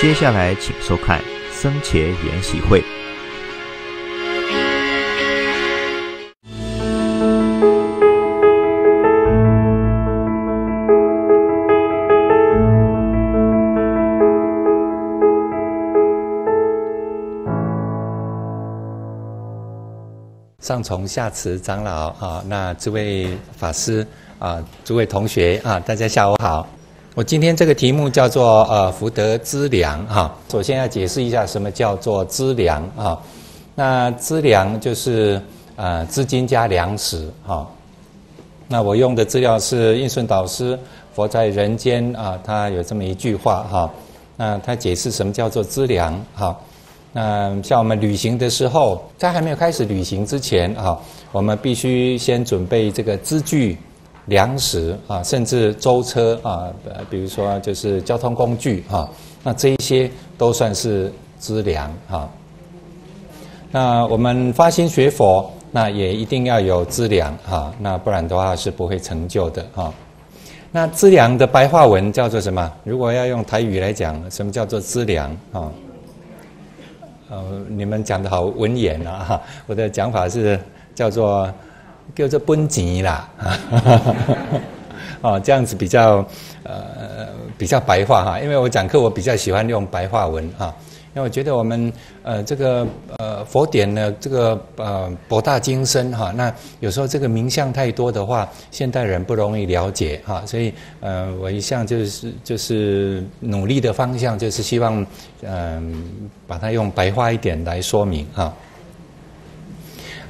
接下来，请收看僧前研习会。上从下慈长老啊，那这位法师啊，诸位同学啊，大家下午好。我今天这个题目叫做呃福德资粮哈。首先要解释一下什么叫做资粮啊？那资粮就是呃资金加粮食哈。那我用的资料是印顺导师《佛在人间》啊，他有这么一句话哈。那他解释什么叫做资粮哈？那像我们旅行的时候，在还没有开始旅行之前啊，我们必须先准备这个资具。粮食啊，甚至舟车啊，呃，比如说就是交通工具啊，那这一些都算是资粮啊。那我们发心学佛，那也一定要有资粮啊，那不然的话是不会成就的啊。那资粮的白话文叫做什么？如果要用台语来讲，什么叫做资粮啊？呃，你们讲的好文言啊，哈，我的讲法是叫做。叫做本钱啦，哦，这样子比较呃比较白话哈，因为我讲课我比较喜欢用白话文哈，因为我觉得我们呃这个呃佛典呢这个呃博大精深哈，那有时候这个名相太多的话，现代人不容易了解哈，所以呃我一向就是就是努力的方向就是希望嗯把它用白话一点来说明哈。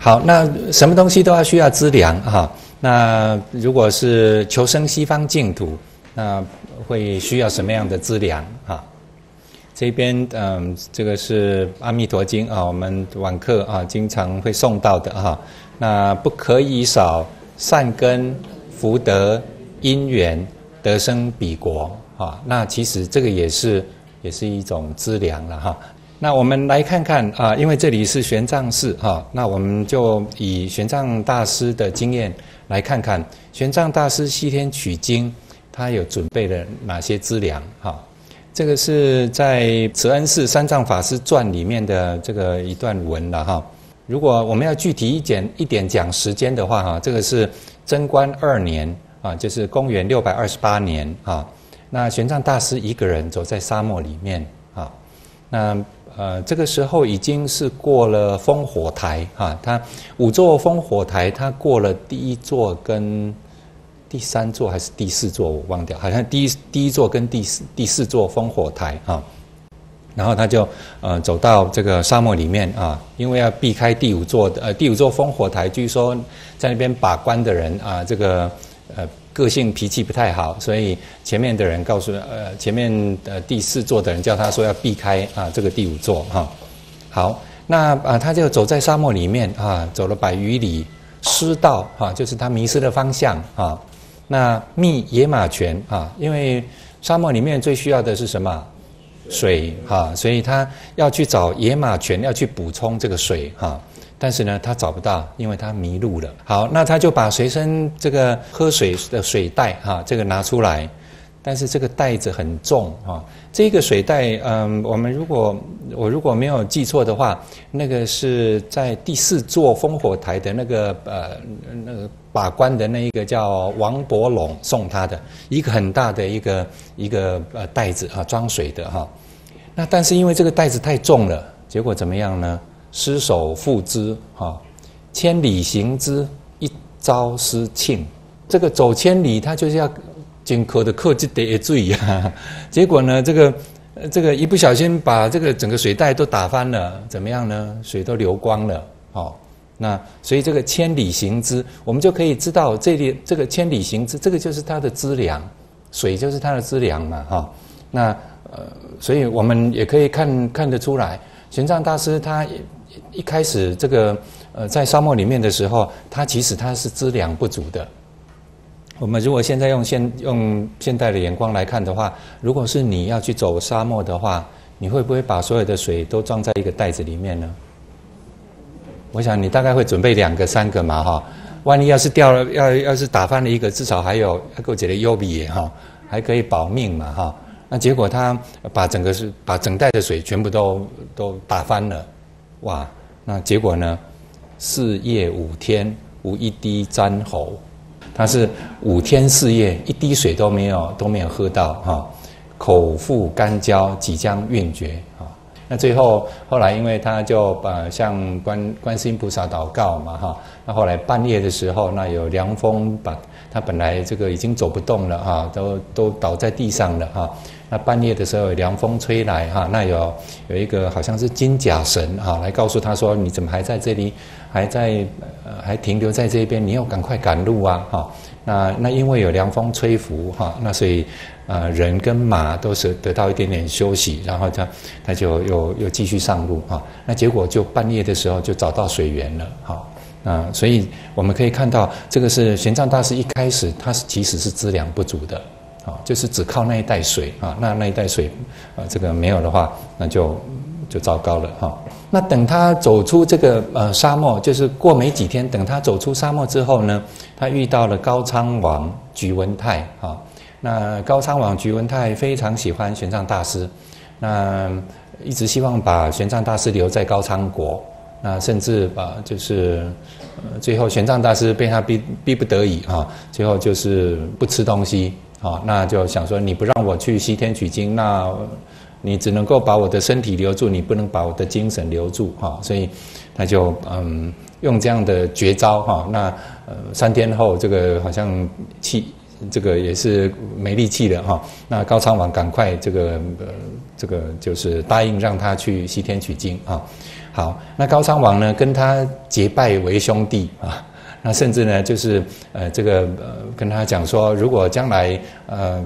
好，那什么东西都要需要资粮哈。那如果是求生西方净土，那会需要什么样的资粮哈？这边嗯，这个是《阿弥陀经》啊，我们晚课啊经常会送到的哈。那不可以少善根福德因缘得生彼国啊。那其实这个也是也是一种资粮了哈。那我们来看看啊，因为这里是玄奘寺哈，那我们就以玄奘大师的经验来看看玄奘大师西天取经，他有准备了哪些资粮哈？这个是在慈恩寺三藏法师传里面的这个一段文了哈。如果我们要具体一点一点讲时间的话哈，这个是贞观二年啊，就是公元六百二十八年啊。那玄奘大师一个人走在沙漠里面啊，那。呃，这个时候已经是过了烽火台啊，它五座烽火台，它过了第一座跟第三座还是第四座，我忘掉，好像第一第一座跟第四第四座烽火台啊，然后他就呃走到这个沙漠里面啊，因为要避开第五座的呃第五座烽火台，据说在那边把关的人啊，这个呃。个性脾气不太好，所以前面的人告诉呃前面的第四座的人叫他说要避开啊这个第五座哈。好，那啊他就走在沙漠里面啊，走了百余里，失道啊，就是他迷失了方向啊。那觅野马泉啊，因为沙漠里面最需要的是什么？水哈，所以他要去找野马泉，要去补充这个水哈。但是呢，他找不到，因为他迷路了。好，那他就把随身这个喝水的水袋哈，这个拿出来。但是这个袋子很重啊，这个水袋，嗯，我们如果我如果没有记错的话，那个是在第四座烽火台的那个呃那个把关的那一个叫王伯龙送他的一个很大的一个一个呃袋子啊，装水的哈。那但是因为这个袋子太重了，结果怎么样呢？失手负之，哈，千里行之，一朝失庆。这个走千里，他就是要经过的克制得罪呀。结果呢，这个这个一不小心把这个整个水袋都打翻了，怎么样呢？水都流光了，哦，那所以这个千里行之，我们就可以知道这里这个千里行之，这个就是它的资粮，水就是它的资粮嘛，哈。那呃，所以我们也可以看看得出来，玄奘大师他。一开始这个呃在沙漠里面的时候，它其实它是资粮不足的。我们如果现在用现用现代的眼光来看的话，如果是你要去走沙漠的话，你会不会把所有的水都装在一个袋子里面呢？我想你大概会准备两个三个嘛哈，万一要是掉了，要要是打翻了一个，至少还有够解的优比哈，还可以保命嘛哈。那结果他把整个是把整袋的水全部都都打翻了，哇！那结果呢？四夜五天无一滴沾喉，他是五天四夜一滴水都没有都没有喝到哈，口腹干焦，即将晕厥啊。那最后后来，因为他就把向观观世音菩萨祷告嘛哈。那后来半夜的时候，那有凉风把他本来这个已经走不动了哈，都都倒在地上了哈。那半夜的时候，有凉风吹来哈，那有有一个好像是金甲神哈，来告诉他说：“你怎么还在这里？”还在呃，还停留在这边，你要赶快赶路啊！哈，那那因为有凉风吹拂哈，那所以呃人跟马都是得到一点点休息，然后他他就又又继续上路啊。那结果就半夜的时候就找到水源了哈。那所以我们可以看到，这个是玄奘大师一开始他是其实是资粮不足的啊，就是只靠那一袋水啊，那那一袋水啊这个没有的话，那就就糟糕了哈。那等他走出这个呃沙漠，就是过没几天，等他走出沙漠之后呢，他遇到了高昌王菊文泰啊。那高昌王菊文泰非常喜欢玄奘大师，那一直希望把玄奘大师留在高昌国。那甚至把就是呃最后玄奘大师被他逼逼不得已啊，最后就是不吃东西啊，那就想说你不让我去西天取经那。你只能够把我的身体留住，你不能把我的精神留住哈，所以他就嗯用这样的绝招哈。那呃三天后，这个好像气这个也是没力气的哈。那高昌王赶快这个呃这个就是答应让他去西天取经啊。好，那高昌王呢跟他结拜为兄弟啊。那甚至呢就是呃这个呃跟他讲说，如果将来呃。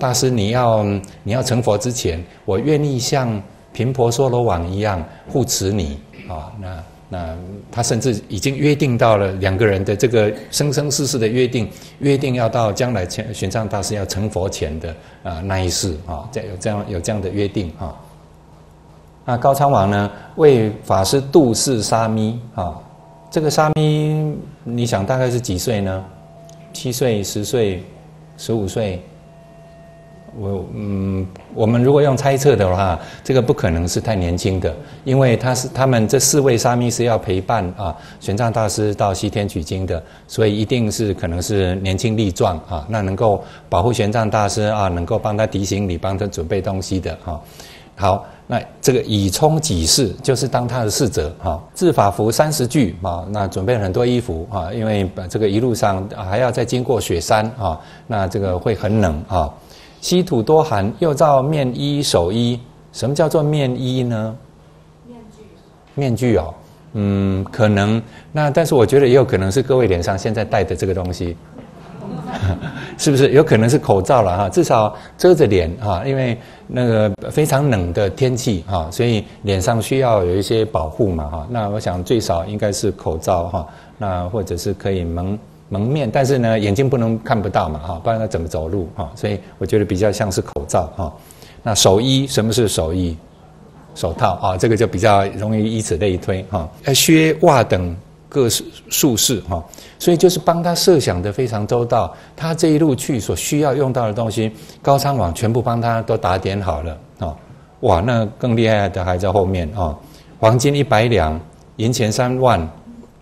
大师，你要你要成佛之前，我愿意像频婆娑罗王一样护持你啊。那那他甚至已经约定到了两个人的这个生生世世的约定，约定要到将来玄玄奘大师要成佛前的啊那一世啊，这有这样有这样的约定啊。那高昌王呢，为法师度世沙弥啊，这个沙弥你想大概是几岁呢？七岁、十岁、十五岁？我嗯，我们如果用猜测的话，这个不可能是太年轻的，因为他是他们这四位沙弥是要陪伴啊玄奘大师到西天取经的，所以一定是可能是年轻力壮啊，那能够保护玄奘大师啊，能够帮他提行李、帮他准备东西的哈。好，那这个以充己事，就是当他的侍者哈。制法服三十具啊，那准备很多衣服啊，因为这个一路上还要再经过雪山啊，那这个会很冷啊。稀土多寒，又造面衣手衣。什么叫做面衣呢？面具。面具哦，嗯，可能那，但是我觉得也有可能是各位脸上现在戴的这个东西，是不是？有可能是口罩了哈，至少遮着脸哈，因为那个非常冷的天气哈，所以脸上需要有一些保护嘛哈。那我想最少应该是口罩哈，那或者是可以蒙。蒙面，但是呢，眼睛不能看不到嘛，哈，不然他怎么走路哈？所以我觉得比较像是口罩哈。那手衣，什么是手衣？手套啊，这个就比较容易以此类推哈。靴袜等各式束饰哈，所以就是帮他设想的非常周到。他这一路去所需要用到的东西，高昌王全部帮他都打点好了啊。哇，那更厉害的还在后面啊。黄金一百两，银钱三万，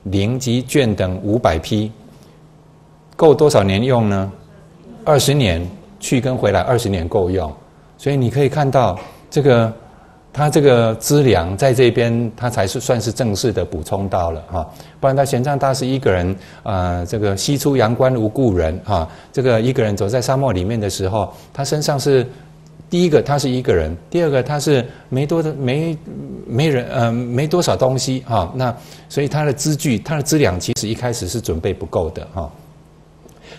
零及绢等五百匹。够多少年用呢？二十年去跟回来，二十年够用。所以你可以看到，这个他这个资粮在这边，他才是算是正式的补充到了哈。不然他玄奘大师一个人啊，这个西出阳关无故人啊，这个一个人走在沙漠里面的时候，他身上是第一个他是一个人，第二个他是没多的没没人呃没多少东西哈。那所以他的资具他的资粮其实一开始是准备不够的哈。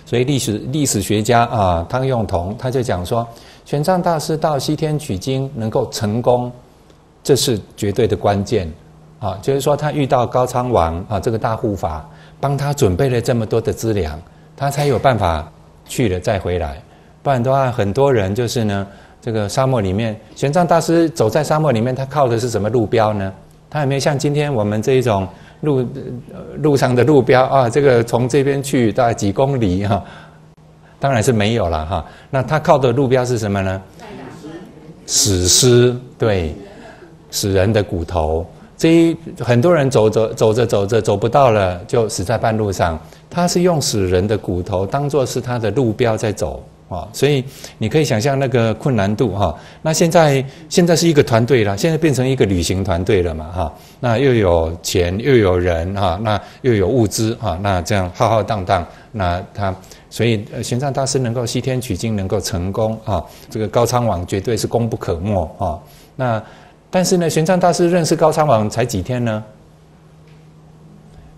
所以历史历史学家啊，汤用彤他就讲说，玄奘大师到西天取经能够成功，这是绝对的关键啊。就是说他遇到高昌王啊，这个大护法帮他准备了这么多的资粮，他才有办法去了再回来。不然的话，很多人就是呢，这个沙漠里面，玄奘大师走在沙漠里面，他靠的是什么路标呢？他有没有像今天我们这一种。路路上的路标啊，这个从这边去大概几公里哈，当然是没有了哈。那他靠的路标是什么呢？死尸，对，死人的骨头。这一很多人走着走着走着走不到了，就死在半路上。他是用死人的骨头当做是他的路标在走啊，所以你可以想象那个困难度哈。那现在现在是一个团队了，现在变成一个旅行团队了嘛哈。那又有钱又有人哈，那又有物资哈，那这样浩浩荡荡，那他所以玄奘大师能够西天取经能够成功啊，这个高昌王绝对是功不可没啊。那但是呢，玄奘大师认识高昌王才几天呢？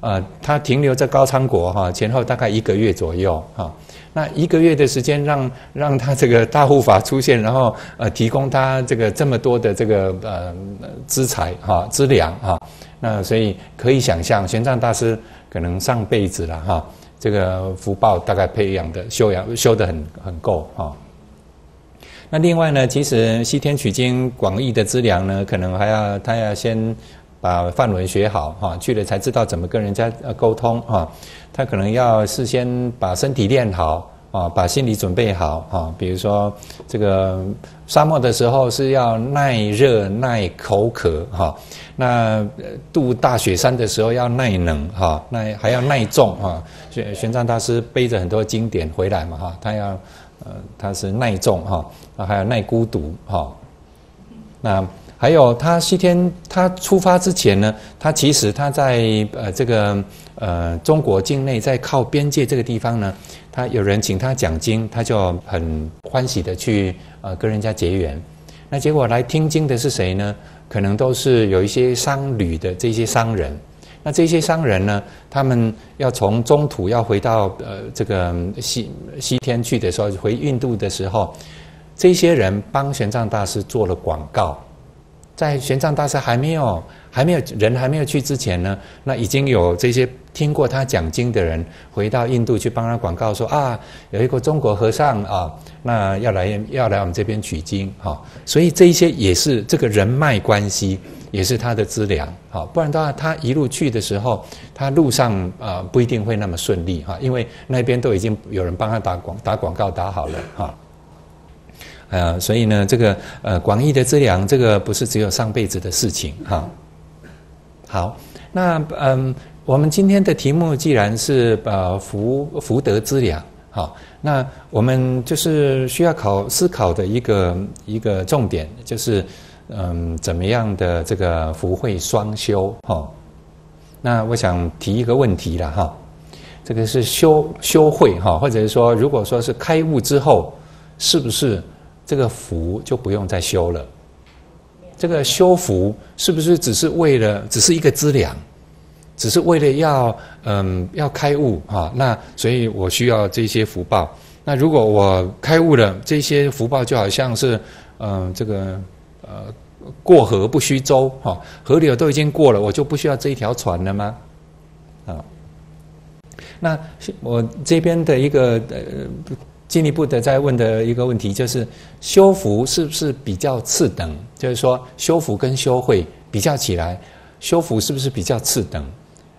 呃，他停留在高昌国哈，前后大概一个月左右哈。那一个月的时间，让让他这个大护法出现，然后呃，提供他这个这么多的这个呃资财哈资粮哈。那所以可以想象，玄奘大师可能上辈子了哈，这个福报大概培养的修养修得很很够哈。那另外呢，其实西天取经广义的资粮呢，可能还要他要先。把范文学好哈，去了才知道怎么跟人家沟通哈。他可能要事先把身体练好啊，把心理准备好啊。比如说这个沙漠的时候是要耐热耐口渴哈，那渡大雪山的时候要耐冷哈，那还要耐重哈。玄玄奘大师背着很多经典回来嘛哈，他要呃他是耐重哈，还有耐孤独哈，那。还有他西天，他出发之前呢，他其实他在呃这个呃中国境内，在靠边界这个地方呢，他有人请他讲经，他就很欢喜的去呃跟人家结缘。那结果来听经的是谁呢？可能都是有一些商旅的这些商人。那这些商人呢，他们要从中土要回到呃这个西西天去的时候，回印度的时候，这些人帮玄奘大师做了广告。在玄奘大师还没有还没有人还没有去之前呢，那已经有这些听过他讲经的人回到印度去帮他广告说啊，有一个中国和尚啊，那要来要来我们这边取经哈，所以这一些也是这个人脉关系，也是他的资粮哈，不然的话他一路去的时候，他路上啊不一定会那么顺利哈，因为那边都已经有人帮他打广打广告打好了哈。呃，所以呢，这个呃广义的资粮，这个不是只有上辈子的事情哈。好，那嗯，我们今天的题目既然是呃福福德资粮，好，那我们就是需要考思考的一个一个重点，就是嗯怎么样的这个福慧双修哈。那我想提一个问题了哈，这个是修修慧哈，或者是说，如果说是开悟之后，是不是？这个福就不用再修了。这个修福是不是只是为了，只是一个资粮，只是为了要嗯要开悟哈？那所以我需要这些福报。那如果我开悟了，这些福报就好像是嗯这个呃过河不须舟哈，河流都已经过了，我就不需要这一条船了吗？啊？那我这边的一个呃。进一步的再问的一个问题就是，修福是不是比较次等？就是说，修福跟修慧比较起来，修福是不是比较次等？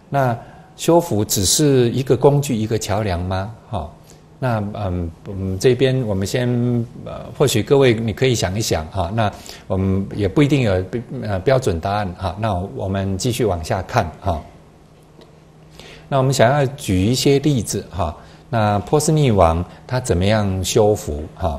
那修福只是一个工具，一个桥梁吗？哈，那嗯嗯，这边我们先呃，或许各位你可以想一想哈。那我们也不一定有呃标准答案哈。那我们继续往下看哈。那我们想要举一些例子哈。那波斯匿王他怎么样修复哈？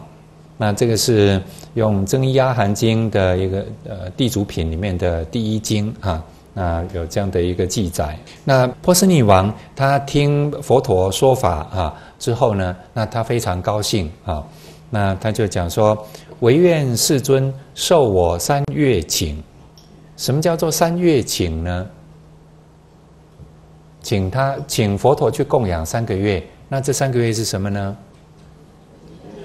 那这个是用《增一阿含经》的一个呃地主品里面的第一经啊，那有这样的一个记载。那波斯匿王他听佛陀说法啊之后呢，那他非常高兴啊，那他就讲说：“唯愿世尊受我三月请。”什么叫做三月请呢？请他请佛陀去供养三个月。那这三个月是什么呢？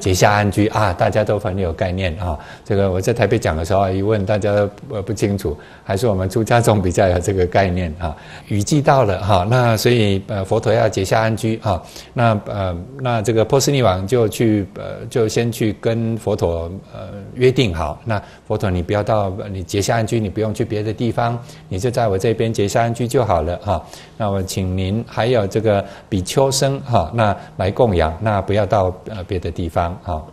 结下安居啊，大家都很有概念啊。这个我在台北讲的时候一问，大家呃不清楚，还是我们出家众比较有这个概念啊。雨季到了哈，那所以呃佛陀要结下安居哈。那呃那这个波斯匿王就去呃就先去跟佛陀呃约定好，那佛陀你不要到你结下安居，你不用去别的地方，你就在我这边结下安居就好了哈。那我请您还有这个比丘僧哈，那来供养，那不要到呃别的地方。好，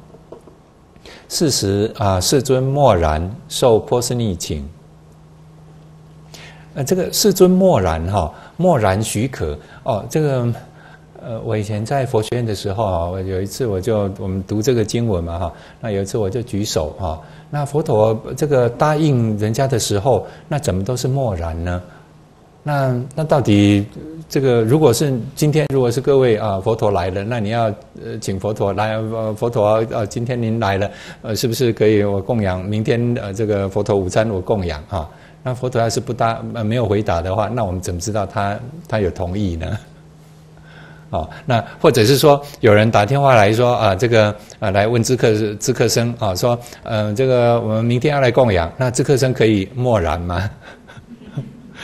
是时啊，世尊默然受波斯匿请。呃，这个世尊默然哈，默然许可哦。这个呃，我以前在佛学院的时候啊，我有一次我就我们读这个经文嘛哈，那有一次我就举手哈，那佛陀这个答应人家的时候，那怎么都是默然呢？那那到底这个如果是今天如果是各位啊佛陀来了，那你要呃请佛陀来呃佛陀呃今天您来了呃是不是可以我供养？明天呃这个佛陀午餐我供养啊？那佛陀要是不答呃没有回答的话，那我们怎么知道他他有同意呢？哦，那或者是说有人打电话来说啊这个啊来问知客知客生啊说呃这个我们明天要来供养，那知客生可以默然吗？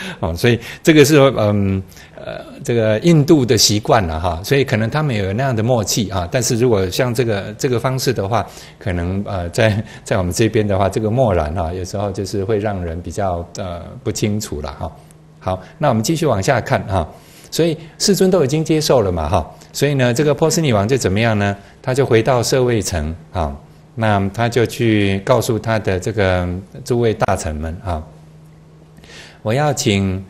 哦，所以这个是嗯呃这个印度的习惯了哈，所以可能他们有那样的默契啊。但是如果像这个这个方式的话，可能呃在在我们这边的话，这个默然哈，有时候就是会让人比较呃不清楚了哈。好，那我们继续往下看哈。所以世尊都已经接受了嘛哈，所以呢，这个波斯女王就怎么样呢？他就回到舍卫城啊，那他就去告诉他的这个诸位大臣们啊。我要请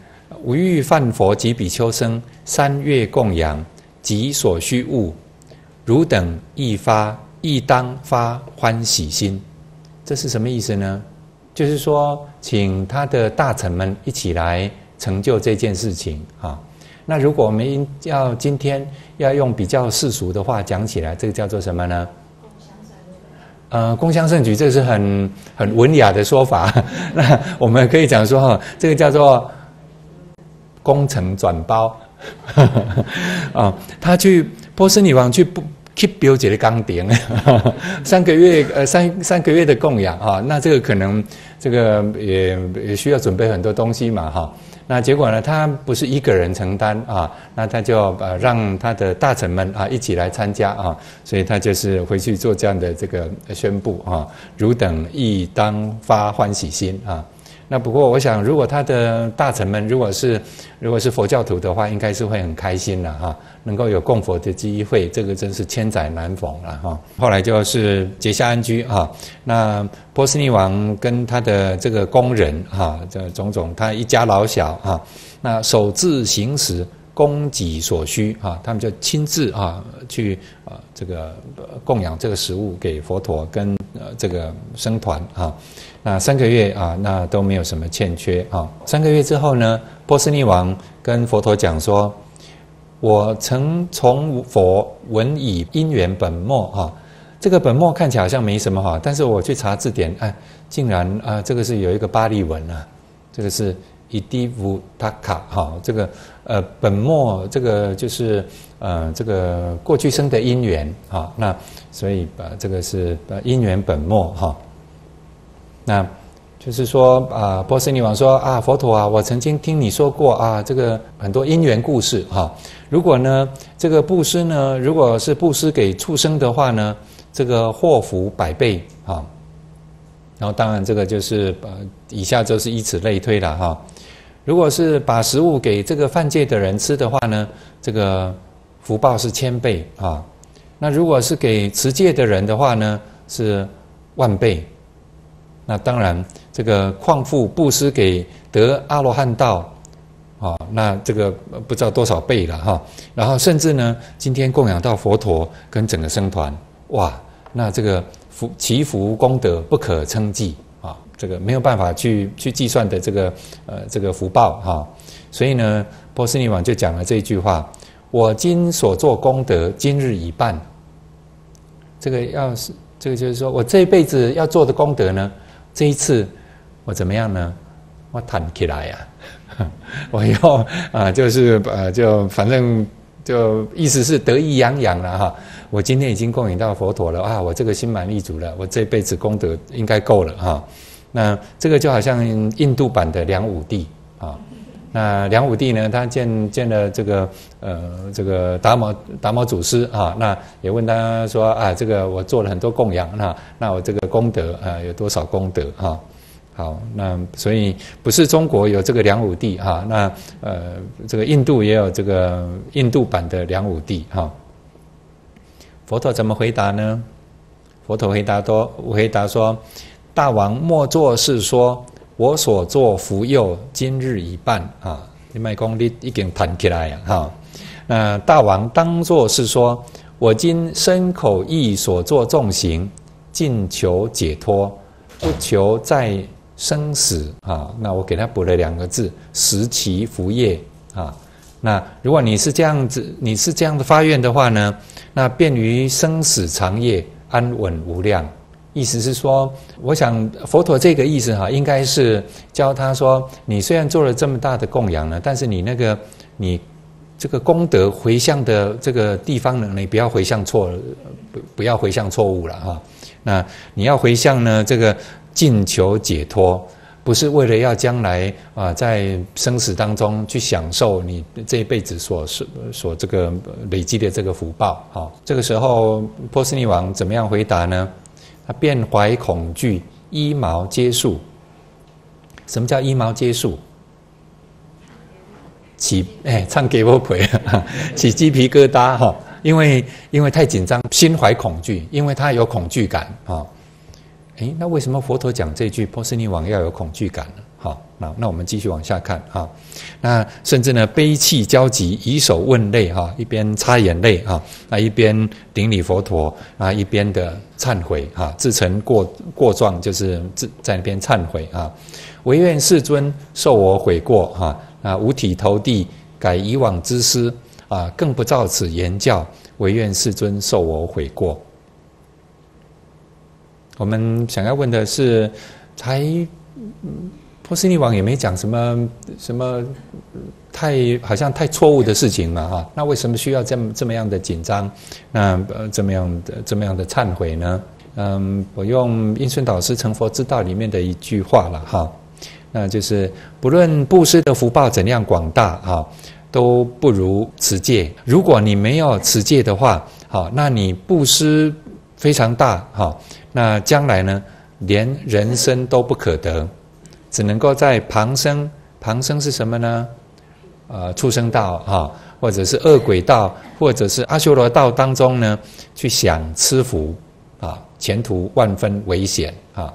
无欲犯佛及比丘僧三月供养及所需物，汝等亦发亦当发欢喜心。这是什么意思呢？就是说，请他的大臣们一起来成就这件事情啊。那如果我们要今天要用比较世俗的话讲起来，这个叫做什么呢？呃，共襄盛举，这是很很文雅的说法。那我们可以讲说哈，这个叫做工程转包啊。他去波斯女王去不去标记的钢钉，三个月呃三三个月的供养啊，那这个可能这个也也需要准备很多东西嘛哈。那结果呢？他不是一个人承担啊，那他就呃让他的大臣们啊一起来参加啊，所以他就是回去做这样的这个宣布啊，汝等亦当发欢喜心啊。那不过我想，如果他的大臣们如果是如果是佛教徒的话，应该是会很开心的哈。能够有供佛的机会，这个真是千载难逢了哈。后来就是结下安居哈。那波斯匿王跟他的这个工人哈，这种种他一家老小哈，那守制行时供给所需哈，他们就亲自啊去啊这个供养这个食物给佛陀跟呃这个僧团啊。那三个月啊，那都没有什么欠缺啊。三个月之后呢，波斯匿王跟佛陀讲说。我曾从佛闻以因缘本末哈，这个本末看起来好像没什么哈，但是我去查字典，哎，竟然啊，这个是有一个巴利文啊，这个是伊迪乌塔卡哈，这个呃本末这个就是呃这个过去生的因缘哈，那所以把这个是呃因缘本末哈，那。就是说啊，波斯女王说啊，佛陀啊，我曾经听你说过啊，这个很多因缘故事哈。如果呢，这个布施呢，如果是布施给畜生的话呢，这个祸福百倍啊。然后当然这个就是呃，以下就是以此类推了哈。如果是把食物给这个犯戒的人吃的话呢，这个福报是千倍啊。那如果是给持戒的人的话呢，是万倍。那当然，这个矿富布施给得阿罗汉道，啊，那这个不知道多少倍了哈。然后甚至呢，今天供养到佛陀跟整个僧团，哇，那这个福祈福功德不可称计啊，这个没有办法去去计算的这个呃这个福报哈。所以呢，波斯尼王就讲了这一句话：我今所做功德，今日已办。这个要是这个就是说我这一辈子要做的功德呢。这一次我怎么样呢？我弹起来呀！我要啊，就是呃，就反正就意思是得意洋洋了哈。我今天已经供养到佛陀了啊，我这个心满意足了，我这辈子功德应该够了哈。那这个就好像印度版的梁武帝啊。那梁武帝呢，他见见了这个呃这个达摩达摩祖师啊，那也问他说啊，这个我做了很多供养那那我这个功德啊有多少功德哈？好，那所以不是中国有这个梁武帝哈，那呃这个印度也有这个印度版的梁武帝哈。佛陀怎么回答呢？佛陀回答多回答说：“大王莫作是说，我所作福佑今日已办啊！你卖功你已经盘起来了！哈，那大王当作是说，我今身口意所作重行，尽求解脱，不求再生死啊！那我给他补了两个字：食其福业啊！那如果你是这样子，你是这样的发愿的话呢，那便于生死长夜。”安稳无量，意思是说，我想佛陀这个意思哈，应该是教他说，你虽然做了这么大的供养呢，但是你那个你这个功德回向的这个地方呢，你不要回向错，不不要回向错误了哈。那你要回向呢，这个尽求解脱，不是为了要将来啊，在生死当中去享受你这一辈子所所所这个累积的这个福报哈。这个时候，波斯匿王怎么样回答呢？他遍怀恐惧，衣毛皆竖。什么叫衣毛皆竖？起哎，唱给我陪，起鸡皮疙瘩哈。因为因为太紧张，心怀恐惧，因为他有恐惧感啊。哎，那为什么佛陀讲这句波斯尼王要有恐惧感呢？好，那那我们继续往下看啊。那甚至呢，悲泣交集，以手问泪哈，一边擦眼泪哈，那一边顶礼佛陀啊，一边的忏悔哈，自成过过状，就是自在那边忏悔啊。唯愿世尊受我悔过哈，啊，五体投地，改以往之失啊，更不照此言教。唯愿世尊受我悔过。我们想要问的是，才波斯匿王也没讲什么什么太好像太错误的事情嘛哈，那为什么需要这么这么样的紧张？那呃这么样的这么样的忏悔呢？嗯，我用印顺导师成佛之道里面的一句话了哈，那就是不论布施的福报怎样广大哈，都不如持戒。如果你没有持戒的话，好，那你布施非常大哈。那将来呢，连人生都不可得，只能够在旁生，旁生是什么呢？呃，畜生道哈，或者是恶鬼道，或者是阿修罗道当中呢，去享吃福啊，前途万分危险啊。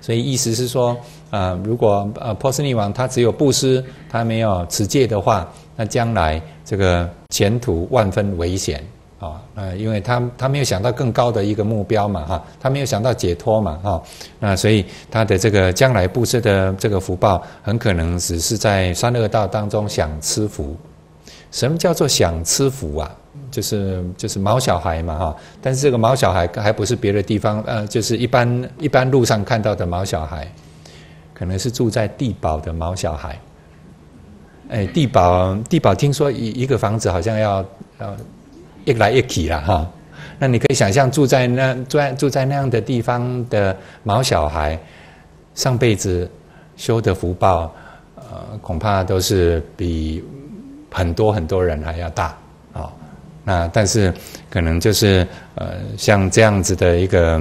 所以意思是说，啊，如果呃波斯匿王他只有布施，他没有持戒的话，那将来这个前途万分危险。啊，呃，因为他他没有想到更高的一个目标嘛，哈，他没有想到解脱嘛，哈，那所以他的这个将来布施的这个福报，很可能只是在三恶道当中享吃福。什么叫做享吃福啊？就是就是毛小孩嘛，哈，但是这个毛小孩还不是别的地方，呃，就是一般一般路上看到的毛小孩，可能是住在地堡的毛小孩。哎，地堡地堡，听说一一个房子好像要要。一来一去了哈，那你可以想象住在那住在住在那样的地方的毛小孩，上辈子修的福报，呃，恐怕都是比很多很多人还要大啊。那但是可能就是呃，像这样子的一个，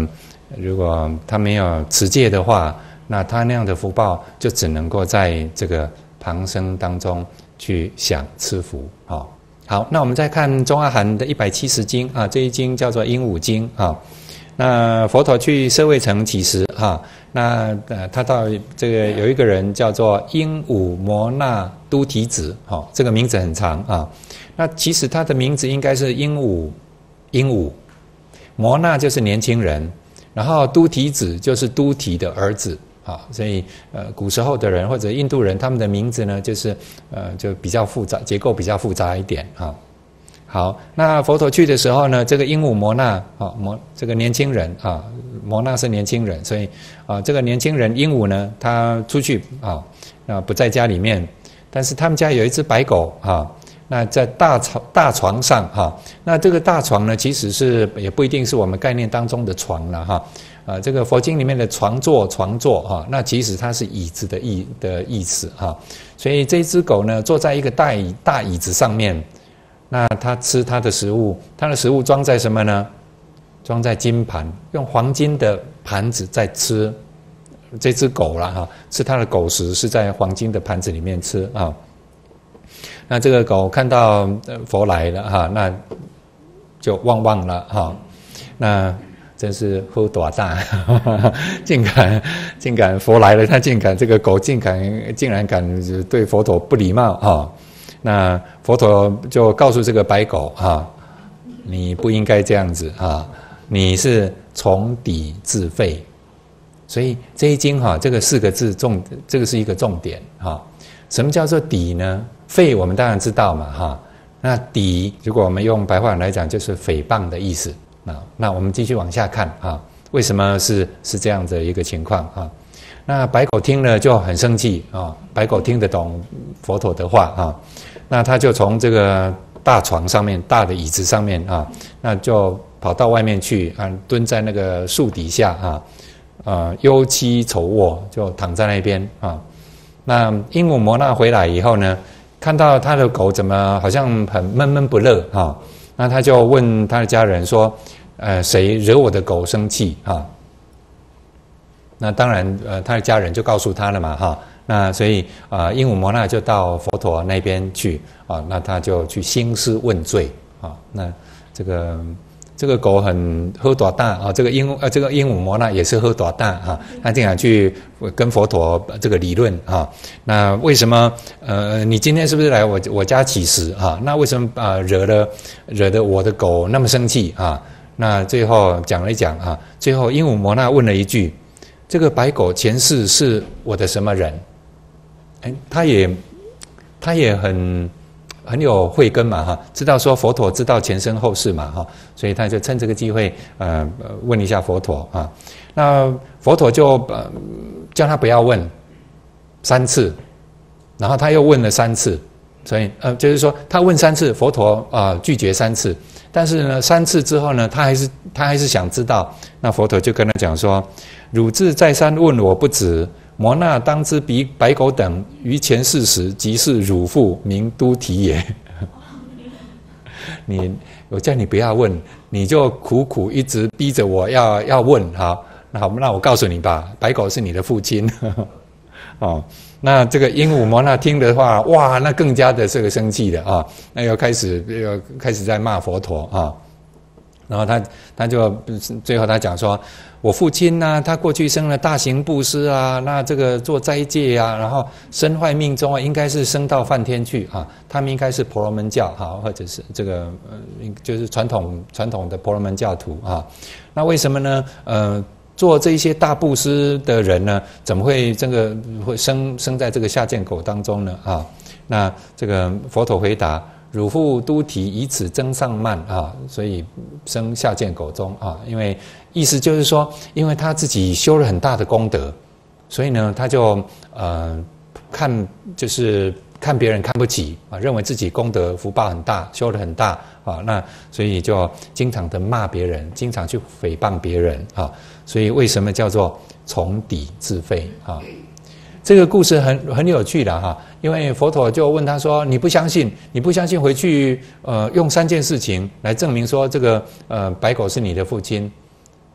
如果他没有持戒的话，那他那样的福报就只能够在这个旁生当中去享赐福啊。好，那我们再看中阿含的一百七十经啊，这一经叫做鹦鹉经啊。那佛陀去舍卫城乞食哈，那呃他到这个有一个人叫做鹦鹉摩那都提子哈，这个名字很长啊。那其实他的名字应该是鹦鹉，鹦鹉摩那就是年轻人，然后都提子就是都提的儿子。啊，所以呃，古时候的人或者印度人，他们的名字呢，就是呃，就比较复杂，结构比较复杂一点啊。好，那佛陀去的时候呢，这个鹦鹉摩那啊，摩这个年轻人啊，摩那是年轻人，所以啊，这个年轻人鹦鹉呢，他出去啊，那不在家里面，但是他们家有一只白狗啊，那在大床大床上哈，那这个大床呢，其实是也不一定是我们概念当中的床了哈。啊，这个佛经里面的床座，床座哈，那其实它是椅子的意的意思哈。所以这只狗呢，坐在一个大椅大椅子上面，那它吃它的食物，它的食物装在什么呢？装在金盘，用黄金的盘子在吃。这只狗了哈，吃它的狗食是在黄金的盘子里面吃啊。那这个狗看到佛来了哈，那就汪汪了哈，那。真是喝多大，竟敢竟敢佛来了，他竟敢这个狗竟敢竟然敢对佛陀不礼貌啊！那佛陀就告诉这个白狗啊，你不应该这样子啊，你是从底自废。所以这一经哈，这个四个字重，这个是一个重点哈。什么叫做底呢？废我们当然知道嘛哈。那底，如果我们用白话来讲，就是诽谤的意思。那那我们继续往下看啊，为什么是是这样的一个情况啊？那白狗听了就很生气啊，白狗听得懂佛陀的话啊，那他就从这个大床上面、大的椅子上面啊，那就跑到外面去啊，蹲在那个树底下啊，呃，忧戚丑卧，就躺在那边啊。那鹦鹉摩那回来以后呢？看到他的狗怎么好像很闷闷不乐啊？那他就问他的家人说：“呃，谁惹我的狗生气啊？”那当然，呃，他的家人就告诉他了嘛，哈。那所以啊，鹦鹉摩那就到佛陀那边去啊，那他就去兴师问罪啊。那这个。这个狗很喝多大啊？这个鹦呃，这个鹦鹉摩那也是喝多大啊？他经常去跟佛陀这个理论啊。那为什么呃，你今天是不是来我我家乞食啊？那为什么啊惹了惹得我的狗那么生气啊？那最后讲了一讲啊，最后鹦鹉摩那问了一句：这个白狗前世是我的什么人？哎，他也他也很。很有慧根嘛哈，知道说佛陀知道前生后世嘛哈，所以他就趁这个机会呃问一下佛陀啊，那佛陀就呃叫他不要问三次，然后他又问了三次，所以呃就是说他问三次，佛陀啊拒绝三次，但是呢三次之后呢，他还是他还是想知道，那佛陀就跟他讲说，汝自再三问我不止。摩那当知比白狗等于前世时即是汝父名都提也。你我叫你不要问，你就苦苦一直逼着我要要问哈。那好，那我告诉你吧，白狗是你的父亲。哦，那这个鹦鹉摩那听的话，哇，那更加的这个生气的啊，那要开始要开始在骂佛陀啊。然后他他就最后他讲说。我父亲呢，他过去生了大型布施啊，那这个做斋戒啊，然后身坏命中啊，应该是升到梵天去啊。他们应该是婆罗门教哈，或者是这个呃，就是传统传统的婆罗门教徒啊。那为什么呢？呃，做这些大布施的人呢，怎么会这个会生生在这个下贱狗当中呢？啊，那这个佛陀回答。汝父都提以此增上慢啊，所以生下贱狗中啊，因为意思就是说，因为他自己修了很大的功德，所以呢，他就呃看就是看别人看不起啊，认为自己功德福报很大，修的很大啊，那所以就经常的骂别人，经常去诽谤别人啊，所以为什么叫做从底自废啊？这个故事很很有趣的哈，因为佛陀就问他说：“你不相信？你不相信？回去呃，用三件事情来证明说这个呃白狗是你的父亲。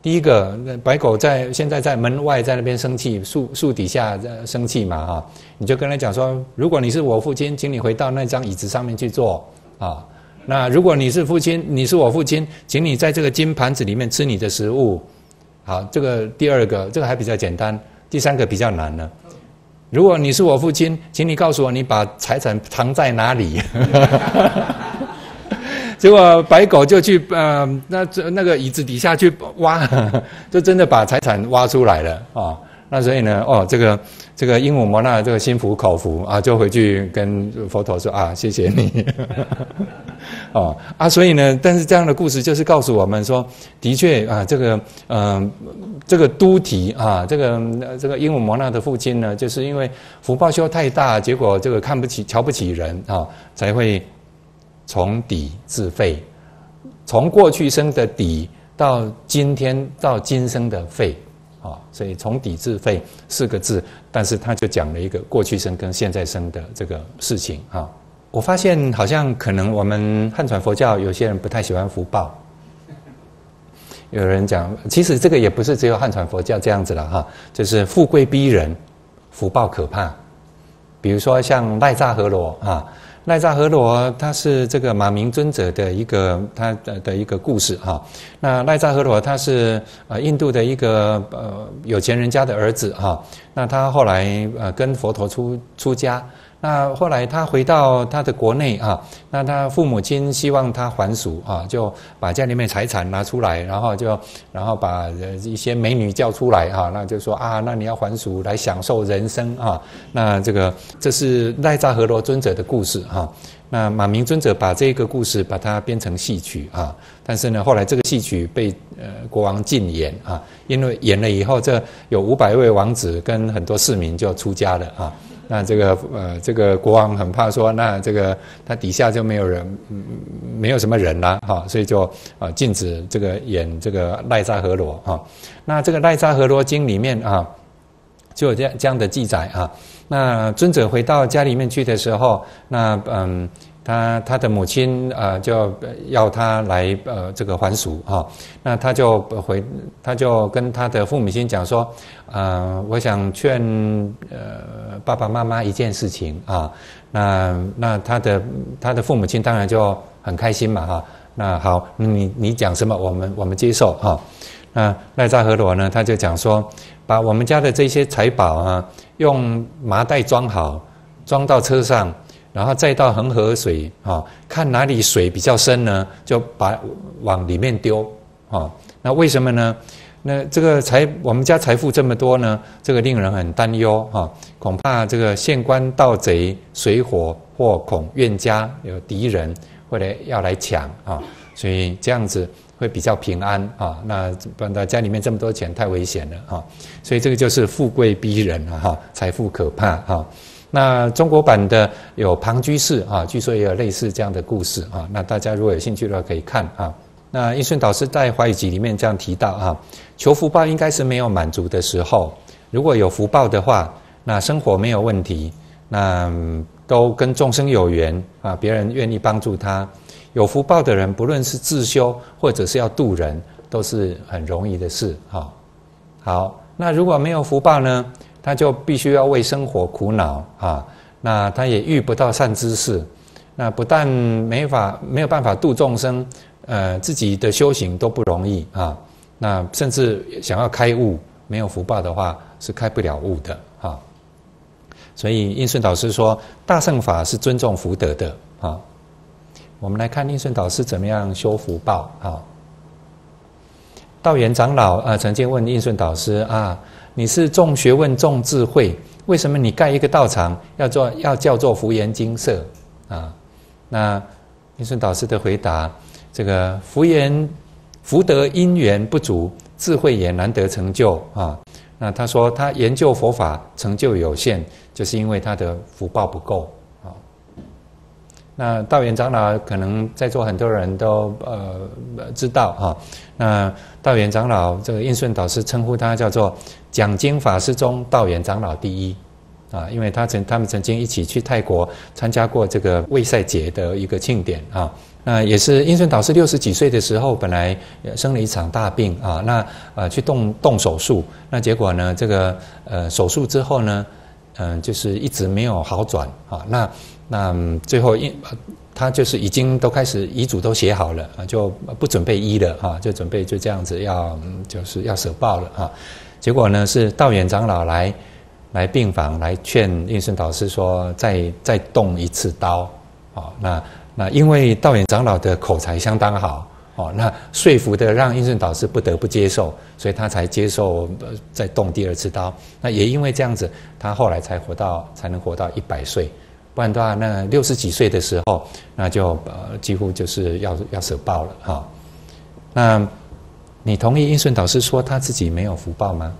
第一个，白狗在现在在门外在那边生气，树树底下生气嘛哈，你就跟他讲说：如果你是我父亲，请你回到那张椅子上面去坐啊。那如果你是父亲，你是我父亲，请你在这个金盘子里面吃你的食物。好，这个第二个，这个还比较简单，第三个比较难呢。”如果你是我父亲，请你告诉我你把财产藏在哪里。结果白狗就去呃那这那个椅子底下去挖，就真的把财产挖出来了啊。那所以呢，哦，这个这个鹦鹉摩那这个心服口服啊，就回去跟佛陀说啊，谢谢你。哦啊，所以呢，但是这样的故事就是告诉我们说，的确啊，这个嗯，这个都提啊，这个这个鹦鹉摩那的父亲呢，就是因为福报修太大，结果这个看不起、瞧不起人啊，才会从底自废，从过去生的底到今天到今生的废。啊，所以从底自废四个字，但是他就讲了一个过去生跟现在生的这个事情啊。我发现好像可能我们汉传佛教有些人不太喜欢福报。有人讲，其实这个也不是只有汉传佛教这样子了哈，就是富贵逼人，福报可怕。比如说像赖扎和罗啊，赖扎和罗他是这个马明尊者的一个他的的一个故事哈。那赖扎和罗他是呃印度的一个呃有钱人家的儿子哈。那他后来呃跟佛陀出出家。那后来他回到他的国内啊，那他父母亲希望他还俗啊，就把家里面财产拿出来，然后就然后把一些美女叫出来啊，那就说啊，那你要还俗来享受人生啊。那这个这是赖扎和罗尊者的故事哈。那马明尊者把这个故事把它编成戏曲啊，但是呢，后来这个戏曲被呃国王禁演啊，因为演了以后，这有五百位王子跟很多市民就出家了啊。那这个呃，这个国王很怕说，那这个他底下就没有人，没有什么人了哈，所以就啊禁止这个演这个赖扎和罗哈。那这个赖扎和罗经里面啊，就有这样这样的记载啊。那尊者回到家里面去的时候，那嗯。他他的母亲呃就要他来呃这个还俗哈，那他就回他就跟他的父母亲讲说，呃我想劝呃爸爸妈妈一件事情啊，那那他的他的父母亲当然就很开心嘛哈，那好你你讲什么我们我们接受哈，那赖扎和罗呢他就讲说，把我们家的这些财宝啊用麻袋装好，装到车上。然后再到恒河水啊，看哪里水比较深呢，就把往里面丢啊。那为什么呢？那这个财我们家财富这么多呢，这个令人很担忧哈。恐怕这个县官盗贼水火或恐怨家有敌人或者要来抢啊，所以这样子会比较平安啊。那不然家里面这么多钱太危险了啊。所以这个就是富贵逼人啊，哈，财富可怕哈。那中国版的有庞居士啊，据说也有类似这样的故事啊。那大家如果有兴趣的话，可以看啊。那应顺导师在华语集里面这样提到啊，求福报应该是没有满足的时候。如果有福报的话，那生活没有问题，那都跟众生有缘啊，别人愿意帮助他。有福报的人，不论是自修或者是要度人，都是很容易的事哈。好，那如果没有福报呢？他就必须要为生活苦恼啊，那他也遇不到善知识，那不但没法没有办法度众生，呃，自己的修行都不容易啊，那甚至想要开悟，没有福报的话是开不了悟的啊。所以应顺导师说，大乘法是尊重福德的啊。我们来看应顺导师怎么样修福报啊。道元长老啊，曾经问应顺导师啊。你是重学问重智慧，为什么你盖一个道场要做要叫做福严精舍啊？那应顺导师的回答：这个福缘福德因缘不足，智慧也难得成就啊。那他说他研究佛法成就有限，就是因为他的福报不够。那道元长老可能在座很多人都呃知道哈。那道元长老这个应顺导师称呼他叫做。讲经法师中，道元长老第一啊，因为他曾他们曾经一起去泰国参加过这个卫赛节的一个庆典啊。那也是英顺导师六十几岁的时候，本来生了一场大病啊，那呃去动动手术，那结果呢，这个呃手术之后呢，嗯，就是一直没有好转啊。那那最后因他就是已经都开始遗嘱都写好了啊，就不准备医了啊，就准备就这样子要就是要舍报了啊。结果呢，是道远长老来来病房来劝应顺导师说：“再再动一次刀，哦，那那因为道远长老的口才相当好，哦，那说服的让应顺导师不得不接受，所以他才接受呃再动第二次刀。那也因为这样子，他后来才活到才能活到一百岁，不然的话，那六十几岁的时候，那就呃几乎就是要要舍报了哈。那。你同意应顺导师说他自己没有福报吗？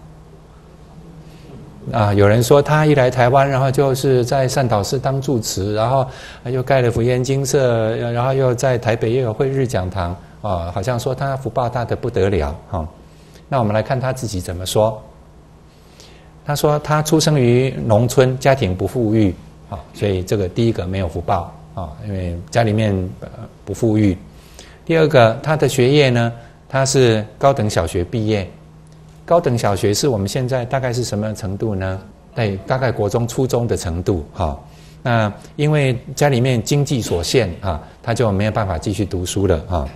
啊，有人说他一来台湾，然后就是在善导寺当住持，然后又盖了福严精舍，然后又在台北又有慧日讲堂，啊，好像说他福报大的不得了哈。那我们来看他自己怎么说。他说他出生于农村，家庭不富裕，啊，所以这个第一个没有福报啊，因为家里面呃不富裕。第二个，他的学业呢？他是高等小学毕业，高等小学是我们现在大概是什么程度呢？对，大概国中、初中的程度哈。那因为家里面经济所限啊，他就没有办法继续读书了啊。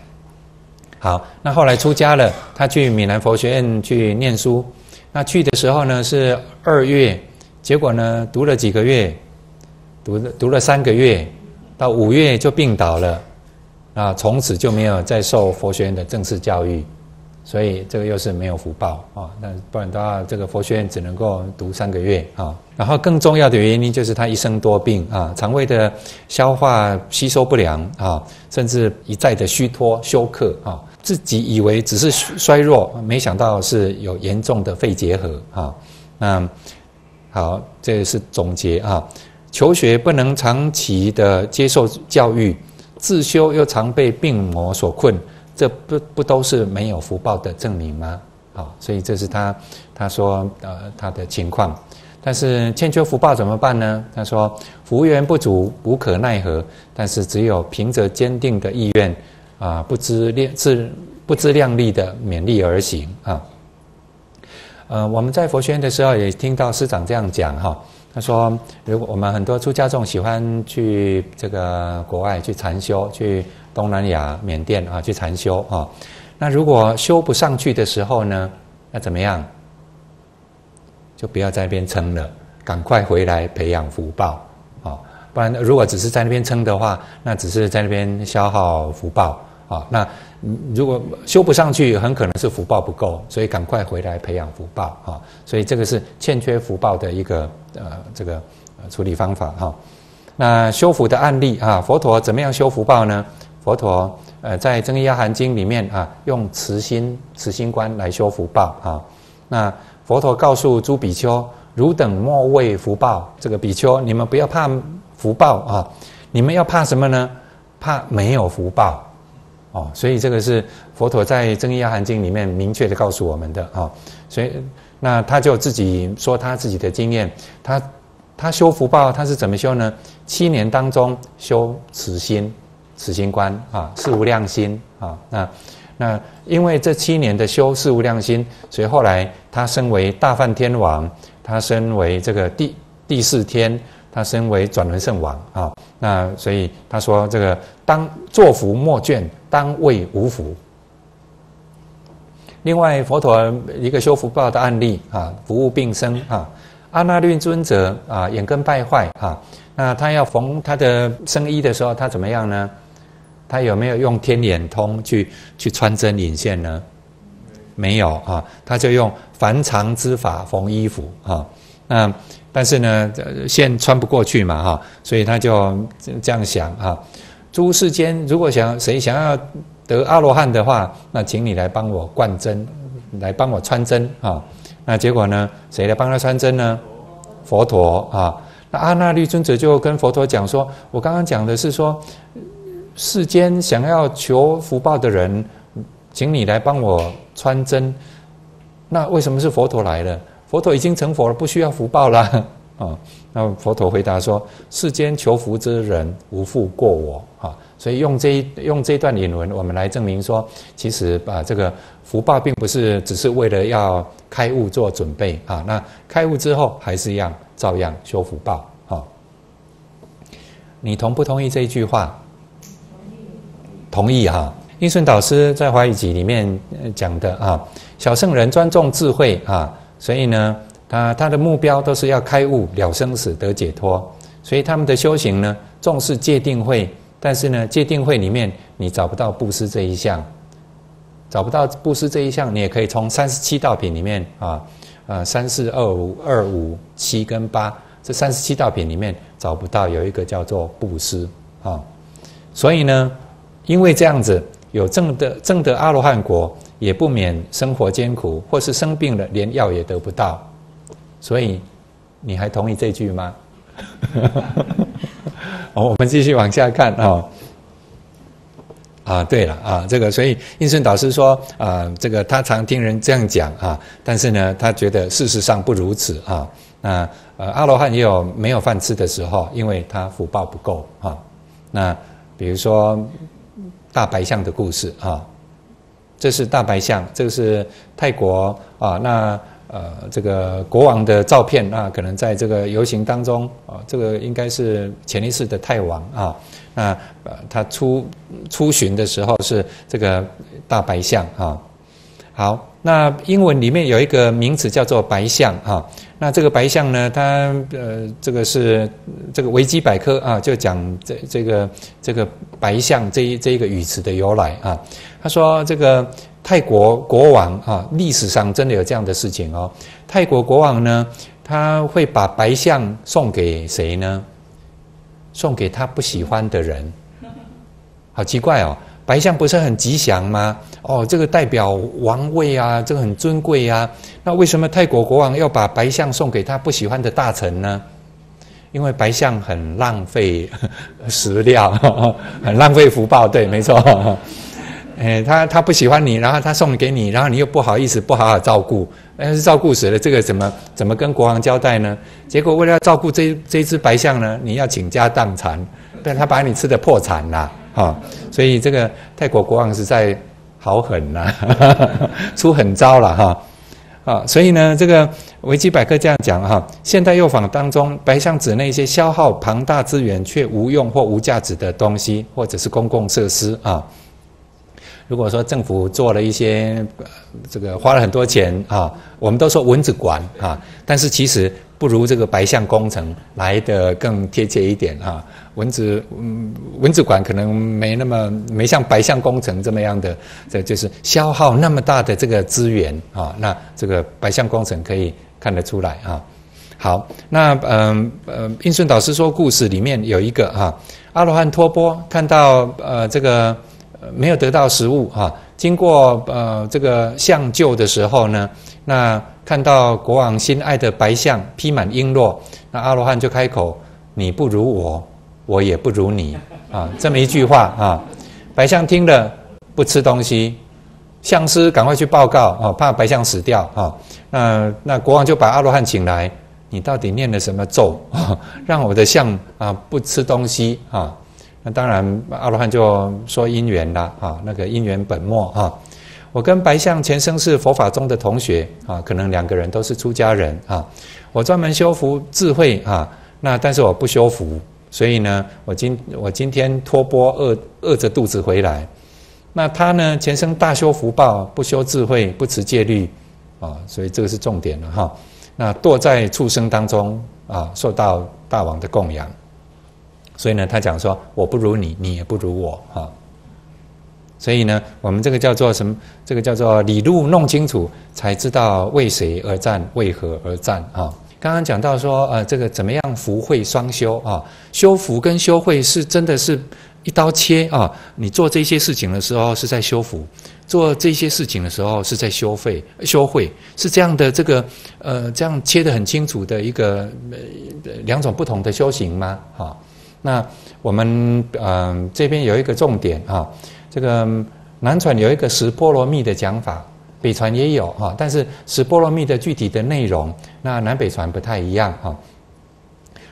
好，那后来出家了，他去闽南佛学院去念书。那去的时候呢是二月，结果呢读了几个月，读了读了三个月，到五月就病倒了，啊，从此就没有再受佛学院的正式教育。所以这个又是没有福报啊，那不然的话，这个佛学院只能够读三个月啊。然后更重要的原因就是他一生多病啊，肠胃的消化吸收不良啊，甚至一再的虚脱休克啊，自己以为只是衰弱，没想到是有严重的肺结核啊。那好，这是总结啊，求学不能长期的接受教育，自修又常被病魔所困。这不不都是没有福报的证明吗？啊，所以这是他他说呃他的情况，但是欠缺福报怎么办呢？他说福缘不足，无可奈何，但是只有凭着坚定的意愿啊，不知量自不自量力的勉力而行啊。呃，我们在佛学院的时候也听到师长这样讲哈，他说如果我们很多出家众喜欢去这个国外去禅修去。东南亚、缅甸啊，去禅修啊。那如果修不上去的时候呢？那怎么样？就不要在那边撑了，赶快回来培养福报啊！不然，如果只是在那边撑的话，那只是在那边消耗福报啊。那如果修不上去，很可能是福报不够，所以赶快回来培养福报啊。所以这个是欠缺福报的一个呃这个处理方法哈。那修福的案例啊，佛陀怎么样修福报呢？佛陀，呃，在《增一阿含经》里面啊，用慈心、慈心观来修福报啊。那佛陀告诉诸比丘：“汝等莫畏福报。”这个比丘，你们不要怕福报啊，你们要怕什么呢？怕没有福报哦。所以这个是佛陀在《增一阿含经》里面明确的告诉我们的啊。所以，那他就自己说他自己的经验，他他修福报，他是怎么修呢？七年当中修慈心。慈心观啊，事无量心啊，那那因为这七年的修事无量心，所以后来他升为大梵天王，他升为这个第第四天，他升为转轮圣王啊。那所以他说这个当作福莫倦，当为无福。另外佛陀一个修福报的案例啊，服务病生啊，阿那律尊者啊，眼根败坏啊，那他要缝他的生衣的时候，他怎么样呢？他有没有用天眼通去去穿针引线呢？没有啊，他就用凡常之法缝衣服啊。那但是呢，线穿不过去嘛哈，所以他就这样想啊：诸世间如果想谁想要得阿罗汉的话，那请你来帮我灌针，来帮我穿针啊。那结果呢，谁来帮他穿针呢？佛陀啊。那阿那律尊者就跟佛陀讲说：“我刚刚讲的是说。”世间想要求福报的人，请你来帮我穿针。那为什么是佛陀来了？佛陀已经成佛了，不需要福报了啊。那佛陀回答说：世间求福之人无复过我啊。所以用这一用这段引文，我们来证明说，其实啊，这个福报并不是只是为了要开悟做准备啊。那开悟之后还是一样，照样修福报啊。你同不同意这一句话？同意哈，英顺导师在《华语集》里面讲的啊，小圣人专重智慧啊，所以呢，他他的目标都是要开悟了生死得解脱，所以他们的修行呢，重视戒定慧，但是呢，戒定慧里面你找不到布施这一项，找不到布施这一项，你也可以从三十七道品里面啊，呃，三四二五二五七跟八这三十七道品里面找不到有一个叫做布施啊，所以呢。因为这样子有正的正的阿罗汉国，也不免生活艰苦，或是生病了连药也得不到，所以你还同意这句吗？好，我们继续往下看啊。啊，对了啊，这个所以应顺导师说啊，这个他常听人这样讲啊，但是呢，他觉得事实上不如此啊。那呃，阿罗汉也有没有饭吃的时候，因为他福报不够啊。那比如说。大白象的故事啊，这是大白象，这个是泰国啊。那呃这个国王的照片啊，可能在这个游行当中啊，这个应该是前一世的泰王啊，那呃他出出巡的时候是这个大白象啊。好，那英文里面有一个名词叫做白象哈。那这个白象呢，它呃，这个是这个维基百科啊，就讲这这个这个白象这一这一个语词的由来啊。他说这个泰国国王啊，历史上真的有这样的事情哦。泰国国王呢，他会把白象送给谁呢？送给他不喜欢的人，好奇怪哦。白象不是很吉祥吗？哦，这个代表王位啊，这个很尊贵啊。那为什么泰国国王要把白象送给他不喜欢的大臣呢？因为白象很浪费食料，很浪费福报。对，没错。哎，他他不喜欢你，然后他送给你，然后你又不好意思不好好照顾，要是照顾死了，这个怎么怎么跟国王交代呢？结果为了要照顾这这只白象呢，你要倾家荡产，但他把你吃的破产了。所以这个泰国国王实在好狠呐，出狠招了哈。啊，所以呢，这个维基百科这样讲哈，现代药房当中，白象指那些消耗庞大资源却无用或无价值的东西，或者是公共设施啊。如果说政府做了一些这个花了很多钱啊，我们都说蚊子馆啊，但是其实。不如这个白象工程来的更贴切一点哈，蚊子嗯蚊子馆可能没那么没像白象工程这么样的，这就是消耗那么大的这个资源啊，那这个白象工程可以看得出来啊。好，那嗯呃，印顺导师说故事里面有一个哈，阿罗汉托钵看到呃这个没有得到食物哈，经过呃这个象救的时候呢，那。看到国王心爱的白象披满璎珞，那阿罗汉就开口：“你不如我，我也不如你。”啊，这么一句话啊。白象听了不吃东西，象师赶快去报告啊，怕白象死掉啊。那那国王就把阿罗汉请来：“你到底念了什么咒，让我的象啊不吃东西啊？”那当然，阿罗汉就说因缘啦啊，那个因缘本末啊。我跟白象前生是佛法中的同学啊，可能两个人都是出家人啊。我专门修福智慧啊，那但是我不修福，所以呢，我今我今天托钵饿饿着肚子回来。那他呢，前生大修福报，不修智慧，不持戒律啊，所以这个是重点了哈。那堕在畜生当中啊，受到大王的供养，所以呢，他讲说，我不如你，你也不如我哈。所以呢，我们这个叫做什么？这个叫做理路弄清楚，才知道为谁而战，为何而战啊？刚刚讲到说，呃，这个怎么样福慧双修啊？修福跟修慧是真的是一刀切啊！你做这些事情的时候是在修福，做这些事情的时候是在修慧，修慧是这样的，这个呃，这样切得很清楚的一个呃两种不同的修行吗？哈，那我们嗯这边有一个重点啊。这个南传有一个十波罗蜜的讲法，北传也有哈，但是十波罗蜜的具体的内容，那南北传不太一样哈。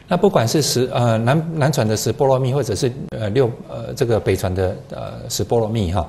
那不管是十呃南南传的十波罗蜜，或者是呃六呃这个北传的呃十波罗蜜哈，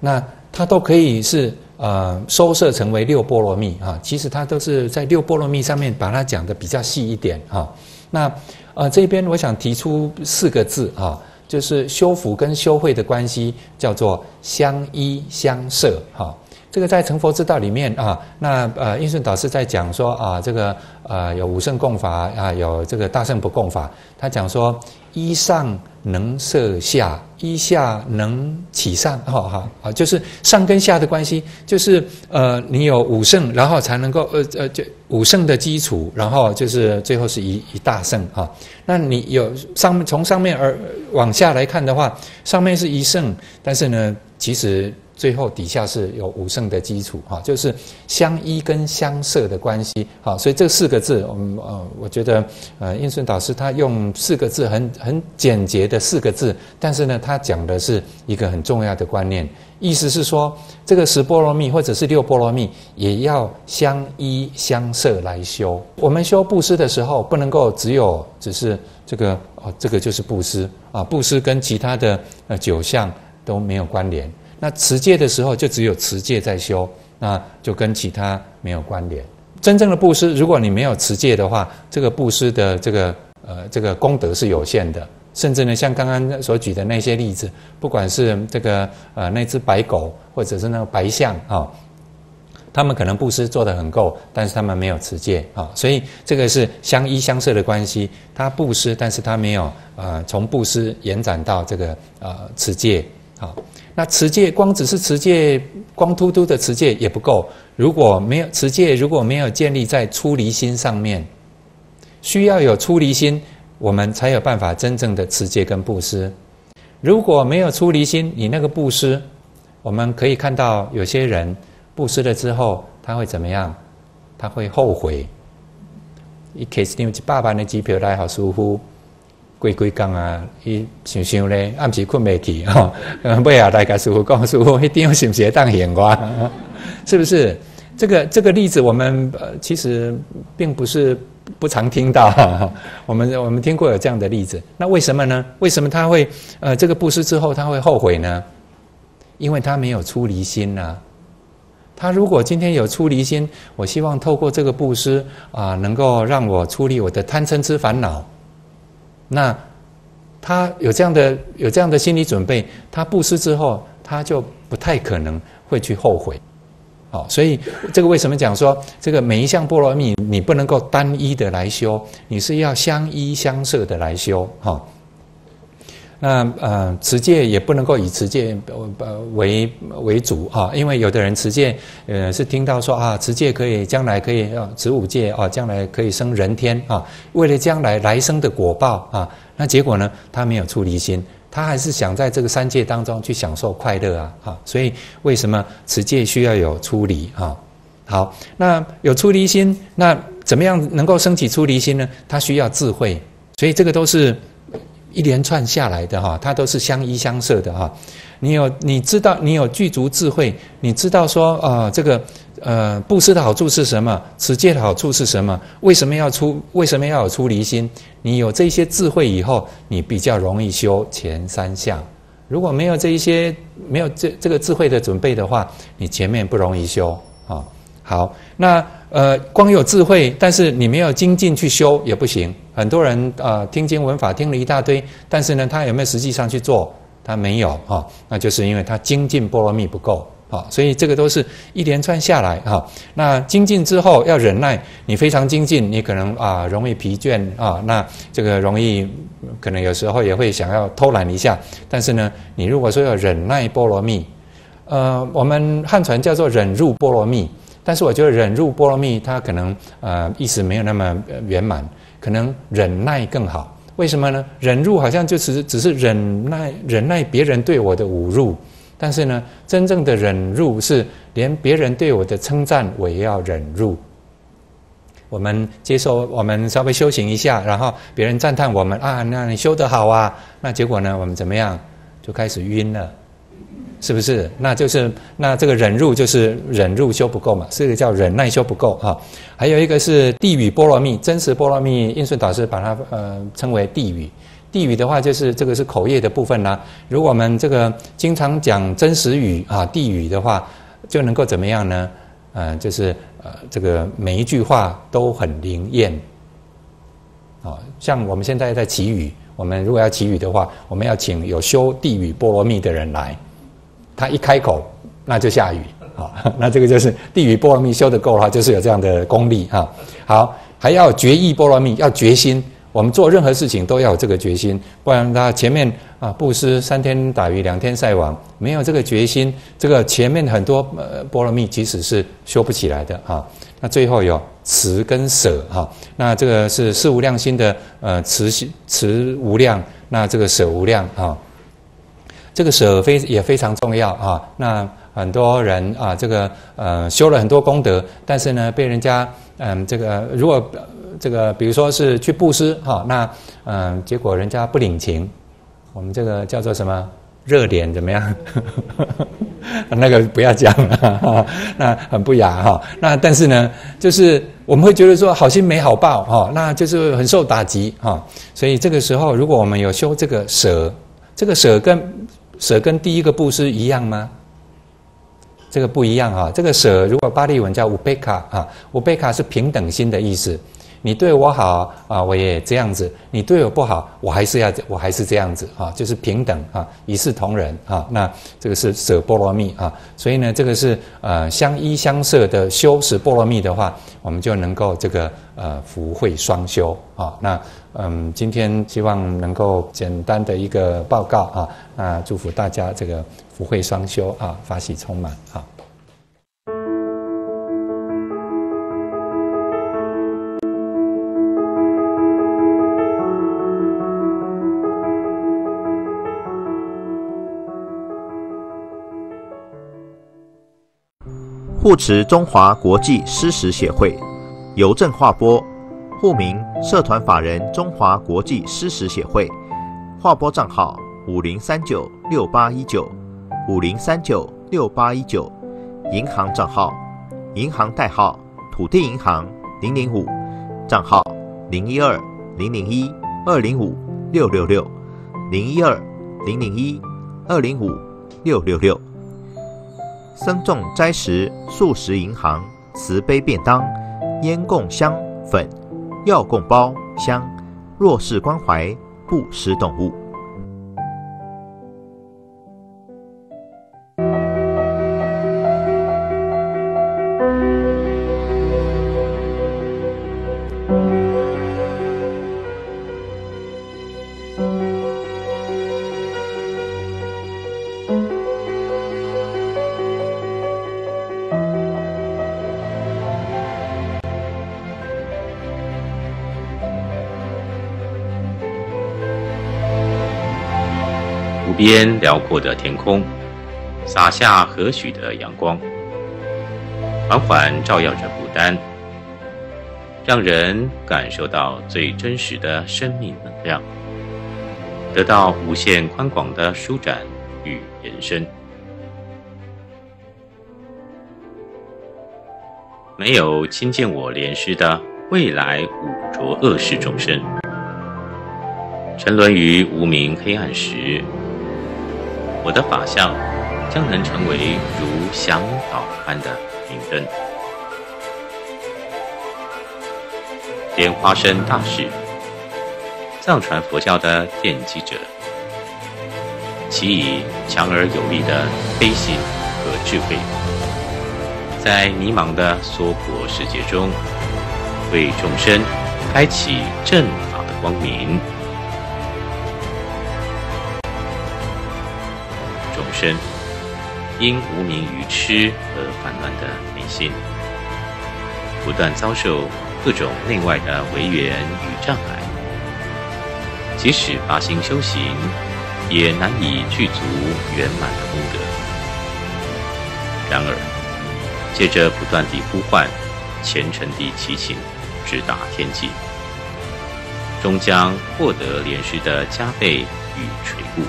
那它都可以是呃收摄成为六波罗蜜哈。其实它都是在六波罗蜜上面把它讲的比较细一点哈。那呃这边我想提出四个字啊。就是修福跟修慧的关系叫做相依相摄，哈，这个在成佛之道里面啊，那呃印顺导师在讲说啊，这个呃有五圣共法啊，有这个大圣不共法，他讲说一上能摄下。一下能起上，哈哈啊，就是上跟下的关系，就是呃，你有五圣，然后才能够呃呃，就五圣的基础，然后就是最后是一一大圣啊。那你有上面从上面而往下来看的话，上面是一圣，但是呢，其实。最后底下是有五圣的基础哈，就是相依跟相摄的关系哈，所以这四个字，我们呃，我觉得呃，印顺导师他用四个字很很简洁的四个字，但是呢，他讲的是一个很重要的观念，意思是说，这个十波罗蜜或者是六波罗蜜也要相依相摄来修。我们修布施的时候，不能够只有只是这个哦，这个就是布施啊，布施跟其他的呃九项都没有关联。那持戒的时候，就只有持戒在修，那就跟其他没有关联。真正的布施，如果你没有持戒的话，这个布施的这个呃这个功德是有限的。甚至呢，像刚刚所举的那些例子，不管是这个呃那只白狗，或者是那个白象啊，他们可能布施做得很够，但是他们没有持戒啊，所以这个是相依相摄的关系。他布施，但是他没有呃从布施延展到这个呃持戒好。那持戒光只是持戒，光秃秃的持戒也不够。如果没有持戒，如果没有建立在出离心上面，需要有出离心。我们才有办法真正的持戒跟布施。如果没有出离心，你那个布施，我们可以看到有些人布施了之后，他会怎么样？他会后悔。一开始因为八万的机票来好舒服，贵贵港啊，伊想想咧，暗时困未起哈，尾下来甲师傅讲，师傅一定要是不是当闲话？是不是？这个这个例子，我们呃其实并不是。不常听到，我们我们听过有这样的例子。那为什么呢？为什么他会呃这个布施之后他会后悔呢？因为他没有出离心呐。他如果今天有出离心，我希望透过这个布施啊，能够让我出离我的贪嗔痴烦恼。那他有这样的有这样的心理准备，他布施之后，他就不太可能会去后悔。好，所以这个为什么讲说这个每一项波罗蜜，你不能够单一的来修，你是要相依相摄的来修。哈，那呃持戒也不能够以持戒呃为为主啊，因为有的人持戒呃是听到说啊持戒可以将来可以啊持五戒啊将来可以升人天啊，为了将来来生的果报啊，那结果呢他没有出离心。他还是想在这个三界当中去享受快乐啊，哈，所以为什么持戒需要有出离啊？好，那有出离心，那怎么样能够升起出离心呢？他需要智慧，所以这个都是一连串下来的哈，它都是相依相摄的哈。你有你知道你有具足智慧，你知道说啊这个。呃，布施的好处是什么？持戒的好处是什么？为什么要出？为什么要有出离心？你有这些智慧以后，你比较容易修前三项。如果没有这一些，没有这这个智慧的准备的话，你前面不容易修。好，那呃，光有智慧，但是你没有精进去修也不行。很多人啊，听经闻法听了一大堆，但是呢，他有没有实际上去做？他没有啊，那就是因为他精进波罗蜜不够。好，所以这个都是一连串下来哈。那精进之后要忍耐，你非常精进，你可能啊容易疲倦啊，那这个容易可能有时候也会想要偷懒一下。但是呢，你如果说要忍耐波罗蜜，呃，我们汉传叫做忍入波罗蜜，但是我觉得忍辱波罗蜜它可能呃意思没有那么圆满，可能忍耐更好。为什么呢？忍辱好像就是只是忍耐忍耐别人对我的侮辱。但是呢，真正的忍辱是连别人对我的称赞，我也要忍辱。我们接受，我们稍微修行一下，然后别人赞叹我们啊，那你修得好啊，那结果呢，我们怎么样？就开始晕了，是不是？那就是那这个忍辱就是忍辱修不够嘛，这个叫忍耐修不够哈。还有一个是地语波罗蜜，真实波罗蜜，印顺导师把它呃称为地语。地语的话，就是这个是口业的部分啦。如果我们这个经常讲真实语啊，地语的话，就能够怎么样呢？嗯，就是呃，这个每一句话都很灵验。啊，像我们现在在祈雨，我们如果要祈雨的话，我们要请有修地语波罗蜜的人来，他一开口那就下雨啊。那这个就是地语波罗蜜修的够的话，就是有这样的功力啊。好，还要决意波罗蜜，要决心。我们做任何事情都要有这个决心，不然他前面啊布施三天打鱼两天晒网，没有这个决心，这个前面很多呃波罗蜜其实是修不起来的啊。那最后有慈跟舍哈，那这个是四无量心的呃慈心慈无量，那这个舍无量啊，这个舍非也非常重要啊。那很多人啊这个呃修了很多功德，但是呢被人家嗯这个如果。这个比如说是去布施哈，那嗯，结果人家不领情，我们这个叫做什么热脸怎么样？那个不要讲了，那很不雅哈。那但是呢，就是我们会觉得说好心没好报哈，那就是很受打击哈。所以这个时候，如果我们有修这个舍，这个舍跟舍跟第一个布施一样吗？这个不一样啊。这个舍如果巴利文叫乌贝卡啊，乌贝卡是平等心的意思。你对我好啊，我也这样子；你对我不好，我还是要，我还是这样子啊，就是平等啊，一视同仁啊。那这个是舍波罗蜜啊，所以呢，这个是呃相依相舍的修持波罗蜜的话，我们就能够这个呃福慧双修啊。那嗯，今天希望能够简单的一个报告啊，那祝福大家这个福慧双修啊，法喜充满啊。护持中华国际诗实协会，邮政划拨，户名社团法人中华国际诗实协会，划拨账号五零三九六八一九五零三九六八一九，银行账号银行代号土地银行零零五，账号零一二零零一二零五六六六。零一二零零一二零五六六六。僧众斋食素食银行慈悲便当烟供香粉药供包香弱势关怀不施动物。边辽阔的天空，洒下和煦的阳光，缓缓照耀着牡丹，让人感受到最真实的生命能量，得到无限宽广的舒展与延伸。没有亲见我莲师的未来五浊恶世众生，沉沦于无名黑暗时。我的法相将能成为如向导般的明灯。莲花生大士，藏传佛教的奠基者，其以强而有力的悲心和智慧，在迷茫的娑婆世界中，为众生开启正法的光明。生因无名愚痴而烦乱的内心，不断遭受各种内外的违缘与障碍，即使发心修行，也难以具足圆满的功德。然而，借着不断地呼唤、虔诚地祈请，直达天际，终将获得莲师的加倍与垂顾。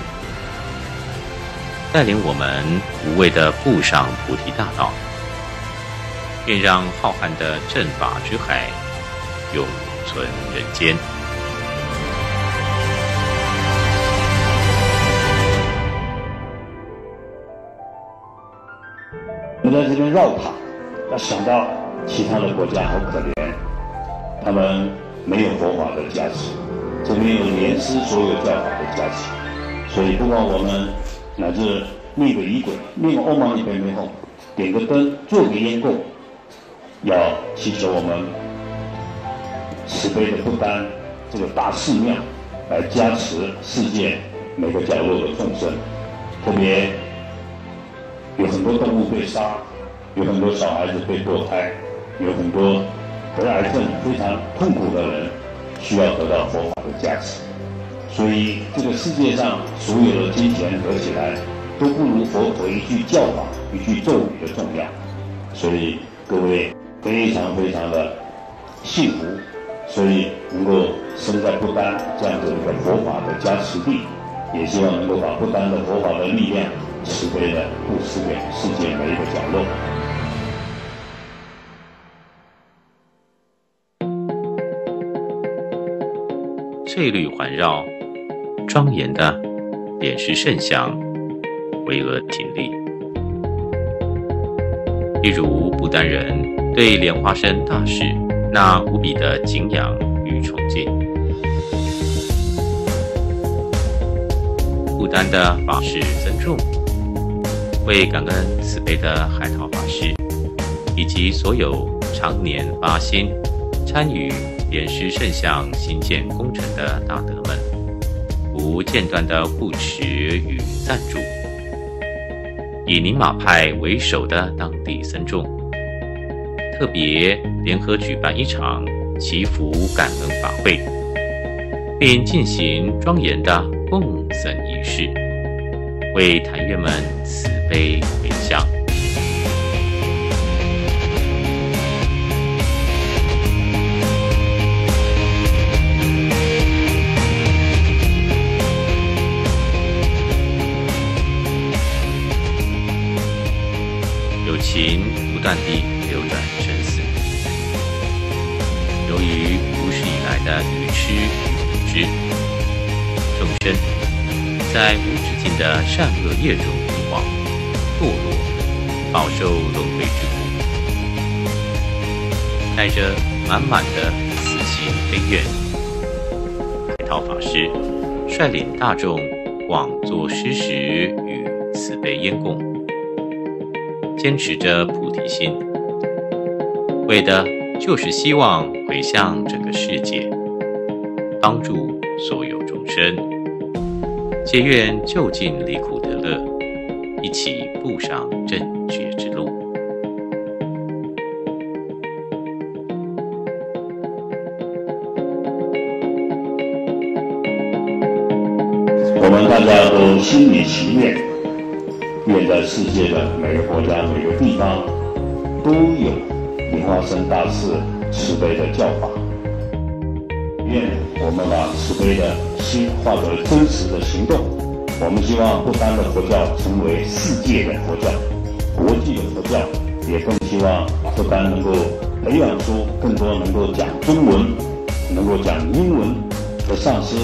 带领我们无畏的步上菩提大道，便让浩瀚的正法之海永存人间。我们在这边绕塔，要想到其他的国家好可怜，他们没有佛法的加持，这边有莲师所有教法的加持，所以不管我们。乃至灭个仪轨，灭个欧芒一杯杯后，点个灯，做个烟供，要祈求我们慈悲的不丹这个大寺庙来加持世界每个角落的众生，特别有很多动物被杀，有很多小孩子被堕胎，有很多得癌症非常痛苦的人需要得到佛法的加持。所以，这个世界上所有的金钱合起来，都不如佛陀一句教法、一句咒语的重要。所以，各位非常非常的幸福，所以能够生在不丹这样子一个佛法的加持地，也希望能够把不丹的佛法的力量慈悲的布施给世界每一个角落。翠绿环绕。庄严的莲师圣像巍峨挺立，例如不丹人对莲花生大师那无比的敬仰与崇敬。不丹的法师僧众为感恩慈悲的海涛法师，以及所有常年发心参与莲师圣像新建工程的大德们，无间断的护持与赞助。以宁玛派为首的当地僧众，特别联合举办一场祈福感恩法会，并进行庄严的供僧仪式，为坛院们慈悲回向。情不断地流转生死。由于无始以来的愚痴与无知，众生在无止境的善恶业中迷惘、堕落，饱受轮回之苦。带着满满的慈心悲怨，海涛法师率领大众广做施食与慈悲烟供。坚持着菩提心，为的就是希望回向整个世界，帮助所有众生，皆愿就近离苦得乐，一起步上正觉之路。我们大家都心里祈愿。愿在世界的每个国家、每个地方，都有莲花生大士慈悲的教法。愿我们把慈悲的心化作真实的行动。我们希望不丹的佛教成为世界的佛教、国际的佛教，也更希望不丹能够培养出更多能够讲中文、能够讲英文的上师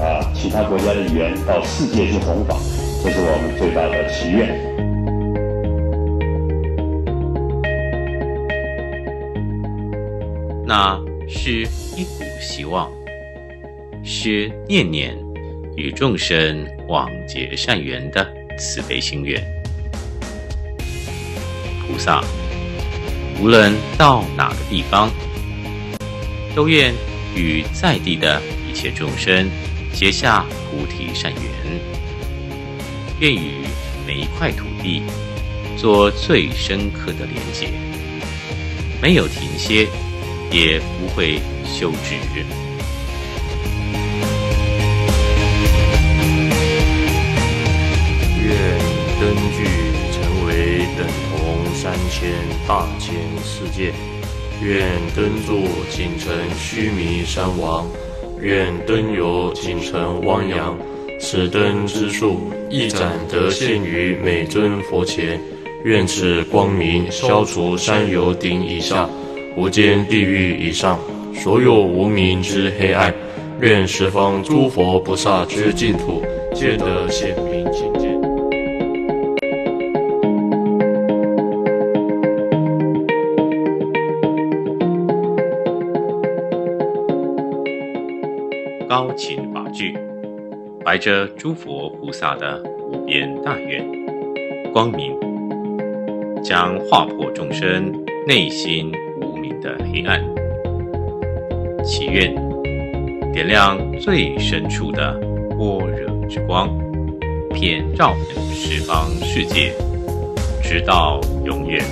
啊，其他国家的语言到世界去弘法。这是我们最大的祈愿。那是一股希望，是念念与众生往结善缘的慈悲心愿。菩萨无论到哪个地方，都愿与在地的一切众生结下菩提善缘。愿与每一块土地做最深刻的连结，没有停歇，也不会休止。愿灯具成为等同三千大千世界，愿灯座仅成须弥山王，愿灯油仅成汪洋。此灯之数，一盏得现于每尊佛前。愿此光明消除山油顶以下、无间地狱以上所有无明之黑暗。愿十方诸佛菩萨之净土，皆得显明清净。高琴。怀着诸佛菩萨的无边大愿、光明，将划破众生内心无明的黑暗，祈愿点亮最深处的般若之光，遍照十方世界，直到永远。